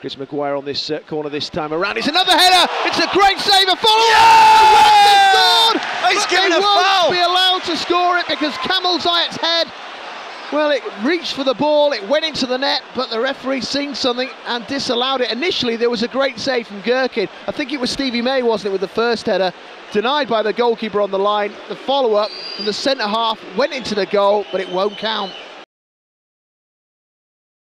Chris Maguire on this uh, corner this time around. It's another header. It's a great save. A follow. Yeah! Scored! He's but given they a won't foul. be allowed to score it because Kamil Zayatte's head. Well, it reached for the ball, it went into the net, but the referee seen something and disallowed it. Initially, there was a great save from Gerken. I think it was Stevie May, wasn't it, with the first header? Denied by the goalkeeper on the line. The follow up from the centre half went into the goal, but it won't count.